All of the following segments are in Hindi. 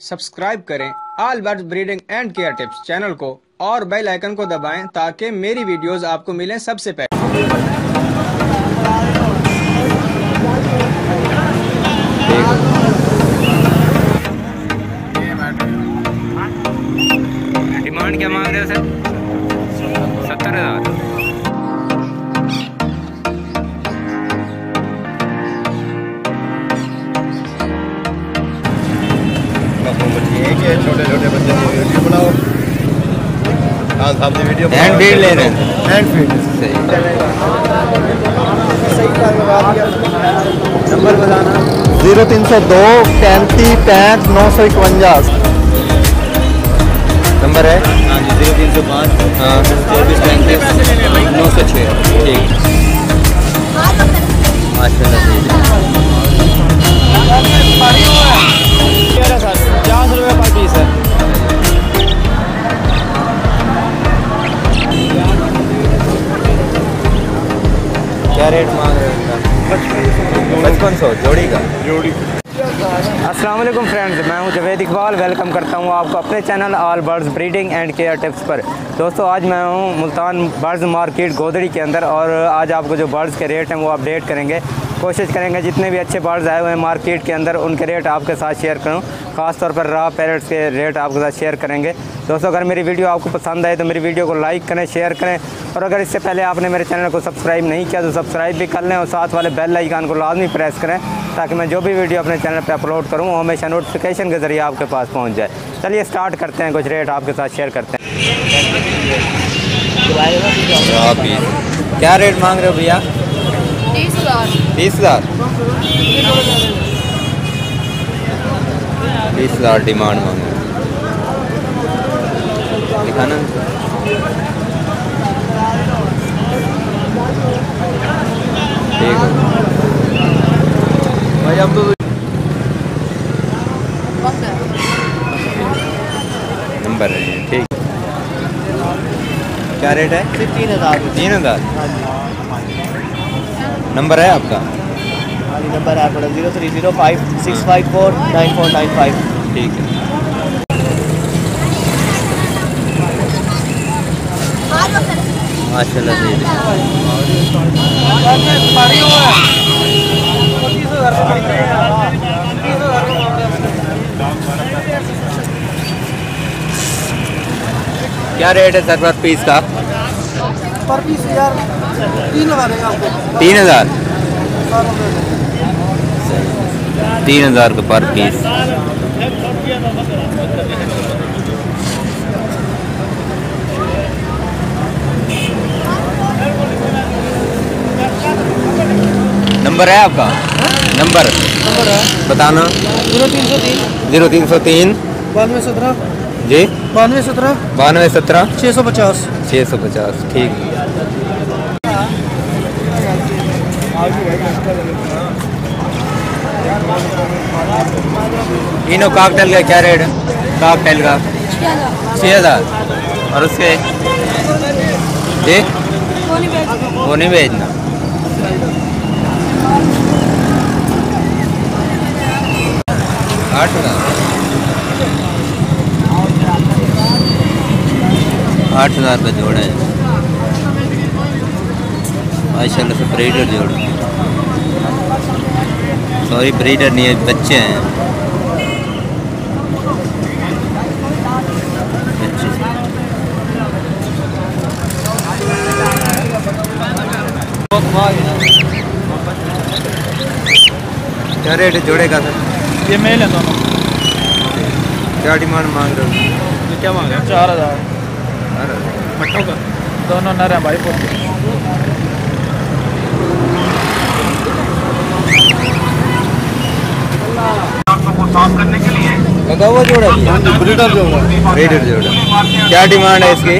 सब्सक्राइब करें all bird breeding and care tips channel को और बेल आइकन को दबाएँ ताकि मेरी वीडियोस आपको मिलें सबसे पहले। छोटे बच्चे की वीडियो बनाओ। हाँ साहब की वीडियो हैंड फ़ीड ले रहे हैं। हैंड फ़ीड नंबर बताना। ज़ीरो तीन सौ दो पैंतीस पैंठ नौ सौ इकवंजा नंबर है? हाँ जी ज़ीरो तीन सौ पाँच। हाँ। चौबीस पैंतीस नौ सौ छः ठीक। माशाल्लाह। क्या रेट मांग रहे हो पचपन सौ जोड़ी का जोड़ी वालेकुम फ्रेंड्स, मैं हूँ जवेद इकबाल। वेलकम करता हूँ आपको अपने channel all birds breeding and care tips पर। दोस्तों, आज मैं हूँ मुल्तान बर्ड्स मार्केट गोदड़ी के अंदर और आज आपको जो बर्ड्स के रेट हैं वो अपडेट करेंगे। कोशिश करेंगे जितने भी अच्छे बर्ड्स आए हुए हैं मार्केट के अंदर, उनके रेट आपके साथ शेयर करूँ। ख़ास तौर पर रा पैरट्स के रेट आपके साथ शेयर करेंगे। दोस्तों, अगर मेरी वीडियो आपको पसंद आए तो मेरी वीडियो को लाइक करें, शेयर करें और अगर इससे पहले आपने मेरे चैनल को सब्सक्राइब नहीं किया तो सब्सक्राइब भी कर लें और साथ वाले बेल आइकान को लाजमी प्रेस करें ताकि मैं जो भी वीडियो अपने चैनल पर अपलोड करूँ वो हमेशा नोटिफिकेशन के ज़रिए आपके पास पहुँच जाए। चलिए स्टार्ट करते हैं कुछ रेट आपके साथ शेयर करते हैं। क्या रेट मांग रहे हो भैया? तीस हज़ार बीस हज़ार बीस हज़ार डिमांड मांग रहे हो। दिखाना ठीक है भाई अब तो नंबर है ठीक। क्या रेट है? सिर्फ़ तीन हज़ार तीन हज़ार? नंबर है आपका? हाँ नंबर है आपका zero three zero five six five four nine four nine five. ठीक है। माशाल्लाह है क्या रेट है सर पर पीस का? पर पीस यार तीन आपको। तीन हज़ार? तीन हज़ार का पर पीस नंबर है आपका? नंबर। नंबर है। बताना। ज़ीरो तीन सौ तीन। ज़ीरो तीन सौ तीन। बानवे सत्रह। जी। बानवे सत्रह। बानवे सत्रह। छः सौ पचास। छः सौ पचास ठीक। इनो काकटेल का क्या रेट है? काकटेल का। छः हज़ार। और उसके? जी। वो नहीं भेजना आठ हज़ार आठ हज़ार का जोड़ा। है माशाल्लाह से ब्रीडर जोड़। सॉरी ब्रीडर नहीं है, बच्चे हैं। क्या रेट जोड़े का सर? ये मेल है दोनों? क्या डिमांड मांग रहे हो ये क्या मांगे चार हज़ार। अरे, मट्टों का? दोनों नर हैं भाई पुत्र लगा हुआ जोड़ा ब्रीडर जो ब्रीडर जोड़ा। क्या डिमांड है इसकी?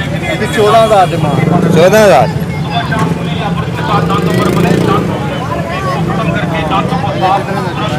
चौदह हज़ार डिमांड चौदह हज़ार?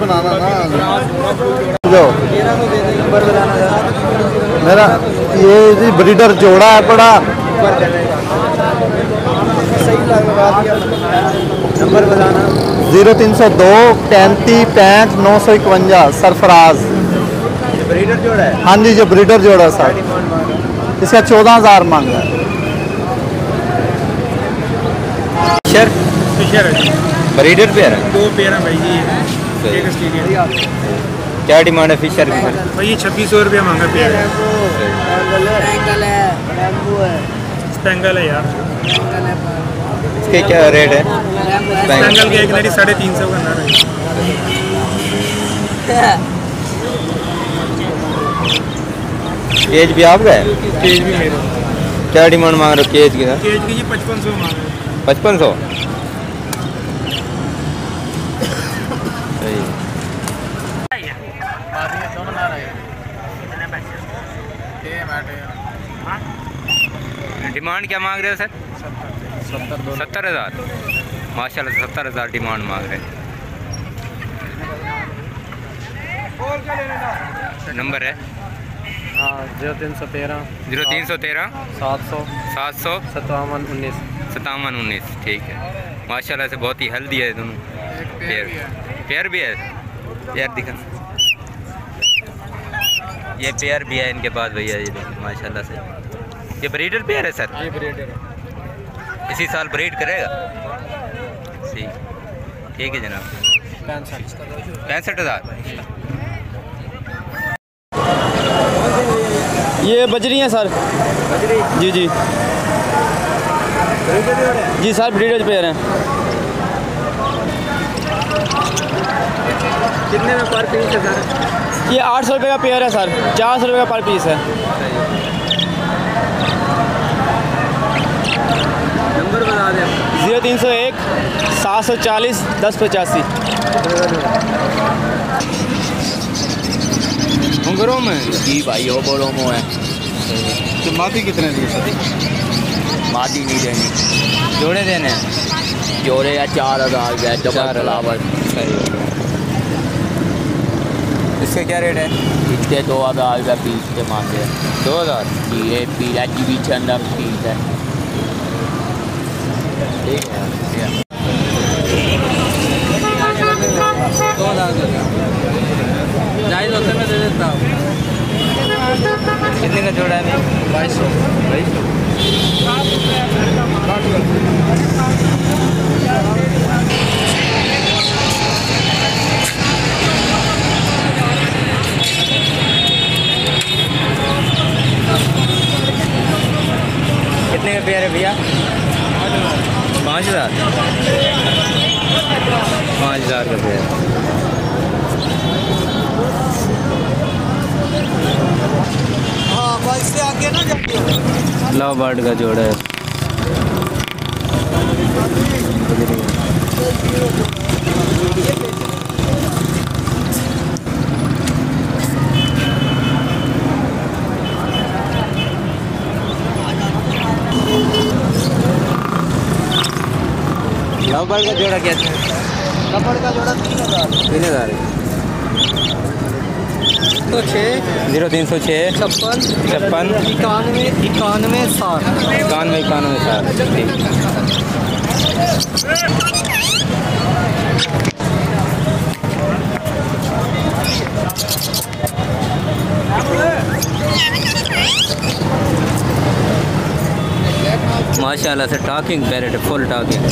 बनाना ना। जो मेरा ये जी ब्रीडर जोड़ा है बड़ा। नंबर बताना ज़ीरो तीन सौ दो पैंतीस पैंठ नौ सौ इकवंजा सरफराज। ब्रीडर जोड़ा है हाँ जी जो ब्रीडर जोड़ा सर। इसका चौदह हज़ार मांगा है। है ब्रीडर पेयर है। दो पेयर हैं भाई जी ऑस्ट्रेलियन क्या डिमांड है फिशर की? भाई छब्बीस सौ रुपया मांगा है। स्पेंगल है। यार। इसके क्या रेट है? स्पेंगल के एक नरी साढ़े तीन सौ का नर केज भी आपका है केज भी मेरे। क्या डिमांड मांग रहे हो केज की? केज की जी पचपन सौ मांग रहे पचपन सौ? डिमांड क्या मांग रहे हो सर? सत्तर हज़ार। माशाल्लाह से सत्तर हज़ार डिमांड मांग रहे हैं। नंबर है? हाँ ज़ीरो तीन सौ तेरह। ज़ीरो तीन सौ तेरह? सात सौ। सात सौ? सत्तावन उन्नीस। सतावन उन्नीस ठीक है। माशाल्लाह से बहुत ही हेल्दी है दोनों। पेयर पेयर भी है। पेयर दिखा। ये पेयर भी है इनके पास भैया ये देखिए माशाल्लाह से। ये ब्रीडर पेयर है सर? ये ब्रीडर है। इसी साल ब्रीड करेगा? ठीक। ठीक है जनाब। पैंसठ। हज़ार। ये बजरी है सर। जी जी। जी सर ब्रीडर पेयर हैं। कितने में पर पीस है सर? ये आठ सौ रुपये का पेयर है सर। चार सौ रुपये का पर पीस है। नंबर बता दें ज़ीरो तीन सौ एक सात सौ चालीस दस पचासी। घुंघरों में? जी भाई वो बोलो मो है। तो माती कितने दी सर? मादी नहीं देनी। जोड़े देने हैं? जोड़े या चार हज़ार चार हज़ार। सही। इसका क्या रेट है? इसके दो हज़ार का पीस के मांगे दो हज़ार। जी ये पीला जी भी चंदम पीस है। ठीक है ढाई सौ। में दे देता हूँ। कितने का जोड़ा है बाईस सौ। बाईस सौ। पेयर है भैया। पाँच हज़ार। पाँच हज़ार का पेयर लव बर्ड का जोड़ा है। लव बर्ड का जोड़ा क्या है कपड़ का जोड़ा तीन हज़ार। तीन हज़ार। तो छः ज़ीरो तीन सौ छः छप्पन। छप्पन। इक्यानवे इक्यानवे सात इक्यानवे इक्यानवे सात ठीक। माशाल्लाह से टॉकिंग पैरेट है फुल टॉकिंग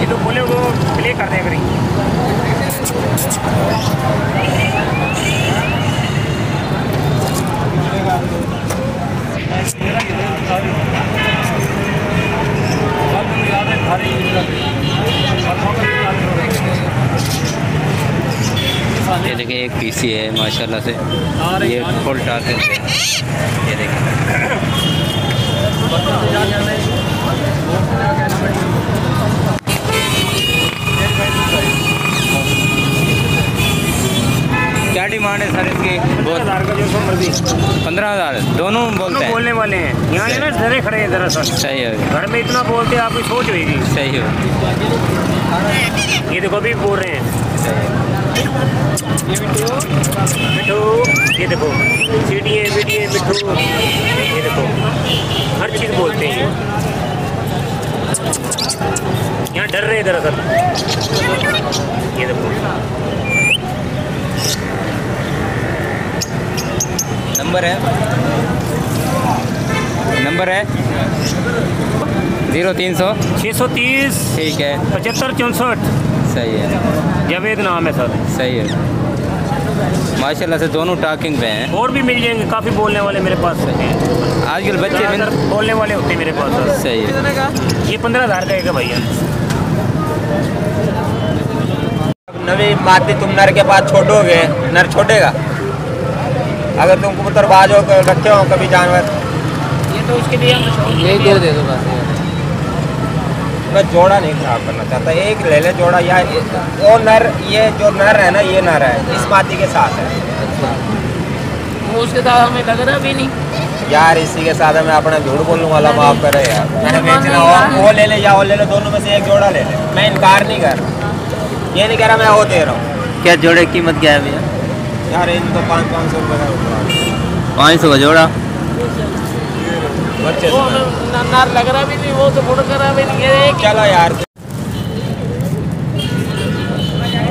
ये तो बोले वो प्ले कर दें ये देखिए एक पीसी है माशाल्लाह से। ये फुल टॉकिंग है ये देखिए। क्या डिमांड है सर इसकी? पंद्रह हज़ार का जो सो मर्ज़ी। पंद्रह हज़ार दोनों बोलते हैं। बोलने वाले हैं। यहाँ ना डरे खड़े हैं दरअसल सही है। घर में इतना बोलते हैं आपकी सोच होगी सही है। ये देखो अभी बोल रहे हैं। मिठू ये देखो मिठू ये देखो हर चीज़ बोलते हैं यहाँ डर रहे दरअसल ये देखो नंबर है। नंबर है। ज़ीरो तीन सौ। छः सौ तीस। ठीक है। पचहत्तर चौंसठ। सही है। जावेद नाम है सर? सही है। माशाल्लाह से दोनों टॉकिंग पे हैं। और भी मिल जाएँगे काफ़ी बोलने वाले मेरे पास हैं। आजकल बच्चे मिल बोलने वाले होते हैं मेरे पास सर। सही है। ये पंद्रह हज़ार का है भैया। नवी माती तुम नर के पास छोड़ोगे नर छोड़ेगा? अगर तुम कबूतर बाज हो रखे हो कभी जानवर। ये तो उसके लिए यही दे दो बस मैं जोड़ा नहीं खराब करना चाहता। एक ले ले जोड़ा या वो नर ये जो नर है ना ये नर है। इस माती के साथ है। वो उसके साथ हमें लग रहा भी नहीं। यार इसी के साथ मैं अपना झूठ बोलने वाला माफ़ करे यार। मैंने बेचना हो वो ले ले या वो ले ले दोनों में से एक जोड़ा ले ले। मैं इनकार नहीं कर रहा। ये नहीं कह रहा मैं वो दे रहा हूँ। क्या जोड़े कीमत क्या है भैया? यार इन तो पाँच पाँच सौ रुपये का पाँच सौ का जोड़ा? वो हमें नार लग रहा भी नहीं वो तो फ़ोटो करा भी नहीं है चलो यार?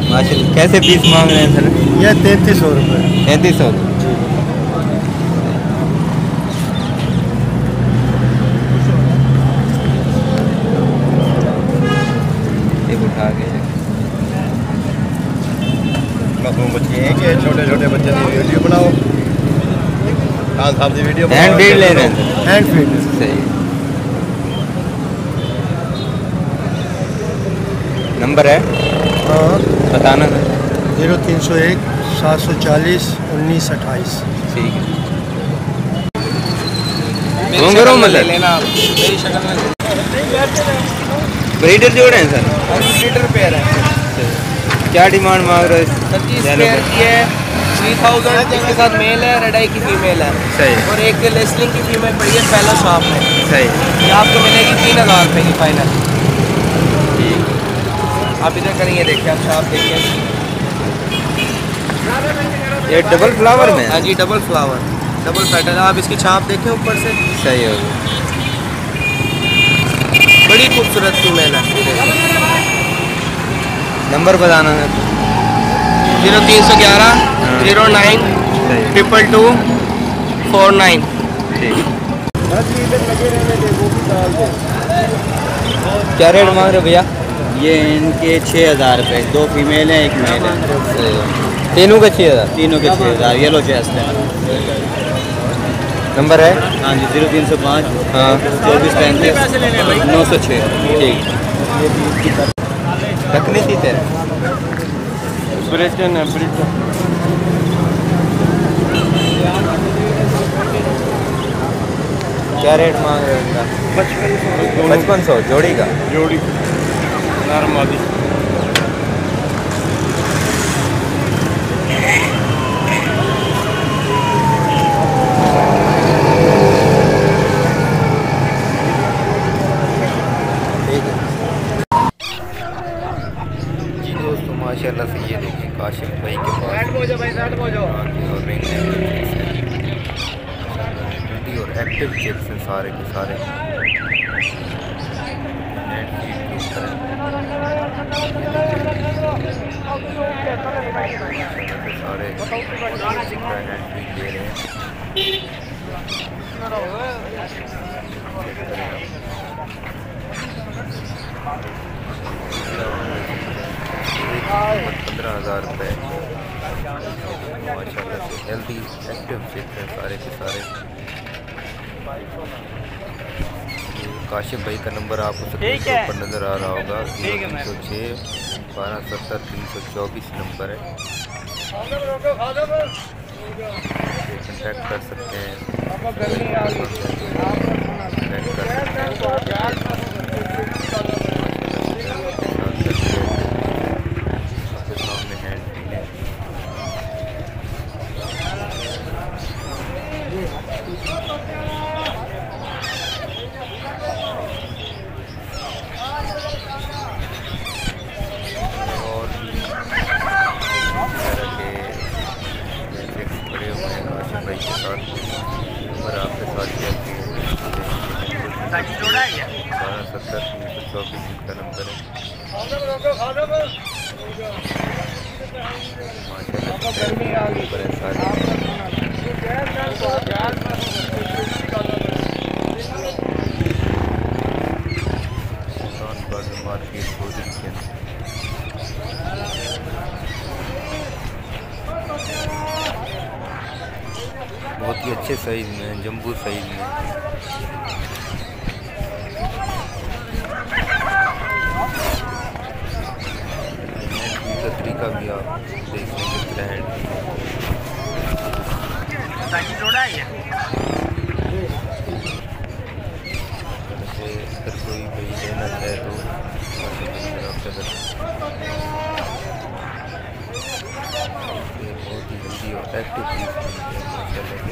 माशाल्लाह कैसे पीस मांग रहे हैं सर? ये तैंतीस सौ रुपये तैंतीस सौ? उठा के। बच्चे हैं कि छोटे छोटे बच्चे वीडियो बनाओ। खान साहब की वीडियो हैंड फ़ीड ले रहे हैं हैंड फ़ीड सही। नंबर है? हाँ। बताना। ज़ीरो तीन सौ एक सात सौ चालीस उन्नीस अट्ठाईस। ठीक है। मतलब? लेना मेरी शक्ल में ब्रीडर जोड़े हैं सर। लीटर पेयर है। क्या डिमांड मांग रहे हो पच्चीस चलो पेयर की है। थ्री थाउज़ेंड इसके साथ मेल है रेडाई की फीमेल है। सही। और एक लेसलिंग की फीमेल पड़ी है पहला शॉप में सही। ये आपको मिलेगी तीन हज़ार रुपये की फाइनल ठीक। आप इधर करेंगे देखिए आप शॉप देखिए। ये डबल फ्लावर में हाँ? जी डबल फ्लावर डबल पैटर्न आप इसकी छाप देखें ऊपर से। सही हो गया बड़ी खूबसूरत फीमेल है। नंबर बताना है। ज़ीरो तीन सौ ग्यारह। Zero nine triple two four nine. क्या रेट मांग रहे भैया? ये इनके छः हज़ार रुपये दो फीमेल हैं एक मेल है। तीनों के छः हज़ार? तीनों के छः हज़ार। येलो चेस्ट है। नंबर है? हाँ जी ज़ीरो तीन सौ पाँच। हाँ। चौबीस पैंतीस। नौ सौ छः ठीक। रखनी थी तेरे ब्रिजन है ब्रिज क्या रेट मांग रहे हैं इनका? पचपन सौ। जोड़ी का? जोड़ी। नॉर्मली माशाल्लाह से ये देखिए काशिफ भाई के पास और एक्टिव चिप्स हैं सारे के सारे। सारे दे रहे हैं पंद्रह हज़ार रुपये माशाल्लाह से हेल्दी एक्टिव चिप्स हैं सारे के सारे। काशिफ भाई का नंबर आपको के ऊपर नज़र आ रहा होगा। तीन सौ छः बारह सत्तर तीन सौ चौबीस नंबर है। कॉन्टैक्ट कर सकते है भाई के साथ नंबर आपके साथ शेयर बारह सत्तर तीन सौ चौबीस इनका नंबर है माशाल्लाह नंबर है सारे सुल्तान बाज़ार मार्केट गोदरी के अंदर बहुत ही अच्छे साइज़ है जम्बू साइज़ में का तरीका भी आप अगर कोई भाई लेना चाहे तो बहुत ही जल्दी और एक्टिव मिलते हैं माशाल्लाह से।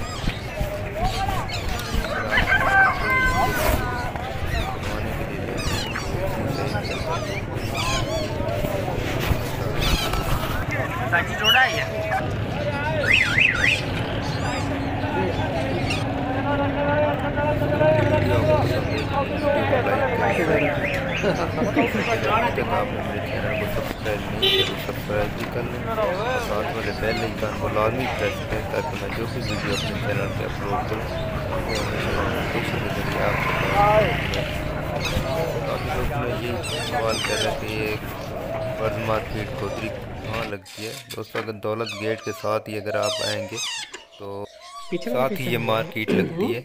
अगर आप कोई बनवाने के लिए लेना है, तो सही चलता है। वीडियो को सब्सक्राइब तक आपने मेरे चैनल को सब्सक्राइब नहीं किया तो सब्सक्राइब भी कर लें। और साथ ताकि मैं जो भी वीडियो अपने चैनल पे अपलोड करूँ काफ़ी लोग ये सवाल कर रहे थे ये वर्ड मार्केट कहाँ लगती है। दोस्तों अगर दौलत गेट के साथ ही अगर आप आएँगे तो साथ ही ये मार्केट लगती है।